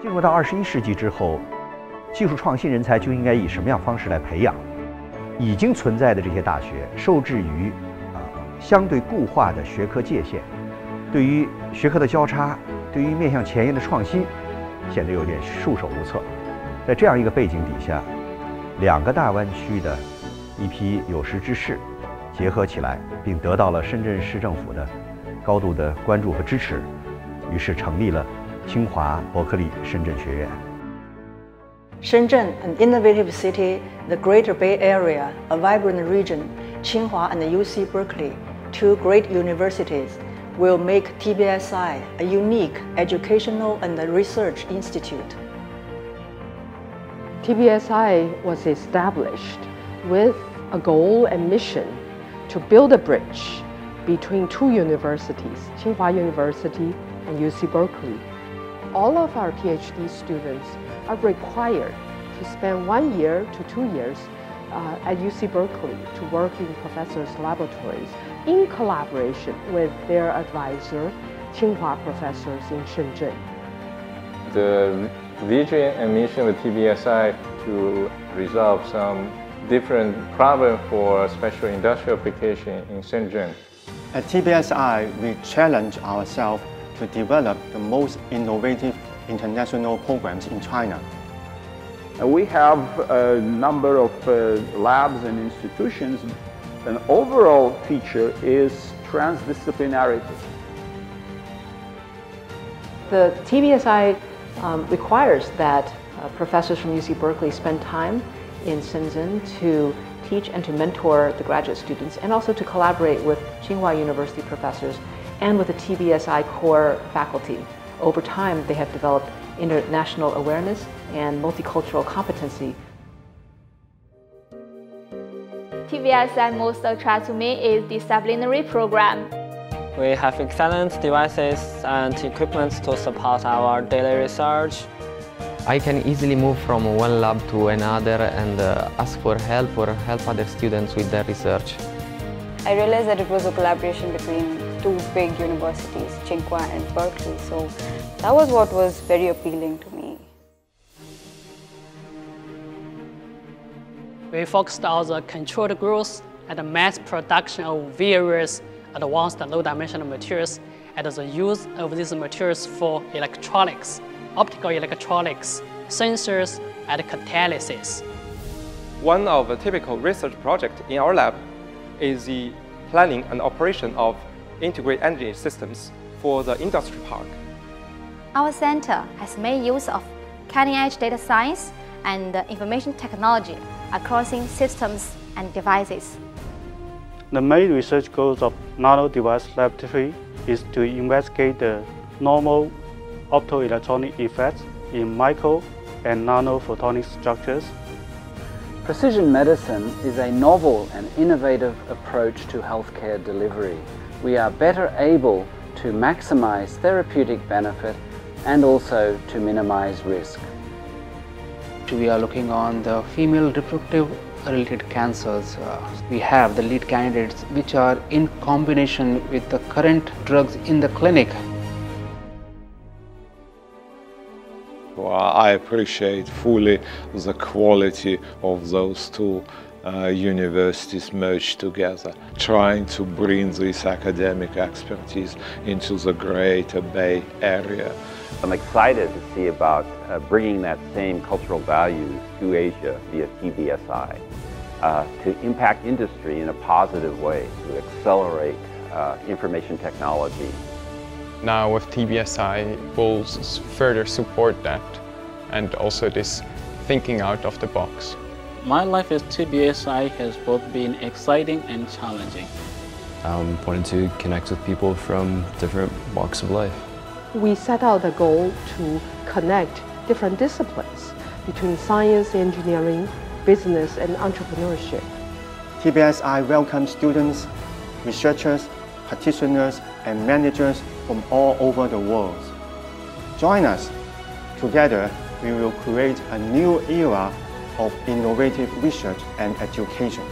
进入到二十一世纪之后，技术创新人才就应该以什么样方式来培养？已经存在的这些大学受制于啊相对固化的学科界限，对于学科的交叉，对于面向前沿的创新，显得有点束手无策。在这样一个背景底下，两个大湾区的一批有识之士结合起来，并得到了深圳市政府的高度的关注和支持，于是成立了。清华伯克利深圳学院。Shenzhen, an innovative city, the Greater Bay Area, a vibrant region, Tsinghua and UC Berkeley, two great universities, will make TBSI a unique educational and research institute. TBSI was established with a goal and mission to build a bridge between two universities, Tsinghua University and UC Berkeley all of our PhD students are required to spend one year to two years uh, at UC Berkeley to work in professors' laboratories in collaboration with their advisor, Tsinghua professors in Shenzhen. The vision and mission of TBSI to resolve some different problem for special industrial application in Shenzhen. At TBSI, we challenge ourselves to develop the most innovative international programs in China. Uh, we have a number of uh, labs and institutions. An overall feature is transdisciplinarity. The TBSI um, requires that uh, professors from UC Berkeley spend time in Shenzhen to teach and to mentor the graduate students and also to collaborate with Tsinghua University professors and with the TBSI core faculty. Over time, they have developed international awareness and multicultural competency. TBSI most attracts to me is disciplinary program. We have excellent devices and equipment to support our daily research. I can easily move from one lab to another and uh, ask for help or help other students with their research. I realized that it was a collaboration between two big universities, Tsinghua and Berkeley. So that was what was very appealing to me. We focused on the controlled growth and the mass production of various advanced low-dimensional materials and the use of these materials for electronics, optical electronics, sensors, and catalysis. One of the typical research projects in our lab is the planning and operation of integrated energy systems for the industry park. Our center has made use of cutting-edge data science and information technology across systems and devices. The main research goals of Nano Device Laboratory is to investigate the normal optoelectronic effects in micro and nano photonic structures. Precision medicine is a novel and innovative approach to healthcare delivery we are better able to maximize therapeutic benefit and also to minimize risk. We are looking on the female reproductive related cancers. Uh, we have the lead candidates which are in combination with the current drugs in the clinic. I appreciate fully the quality of those two uh, universities merged together, trying to bring this academic expertise into the greater Bay Area. I'm excited to see about uh, bringing that same cultural values to Asia via TBSI, uh, to impact industry in a positive way, to accelerate uh, information technology. Now with TBSI, we'll further support that and also this thinking out of the box. My life at TBSI has both been exciting and challenging. I'm wanting to connect with people from different walks of life. We set out the goal to connect different disciplines between science, engineering, business, and entrepreneurship. TBSI welcomes students, researchers, practitioners, and managers from all over the world. Join us. Together, we will create a new era of innovative research and education.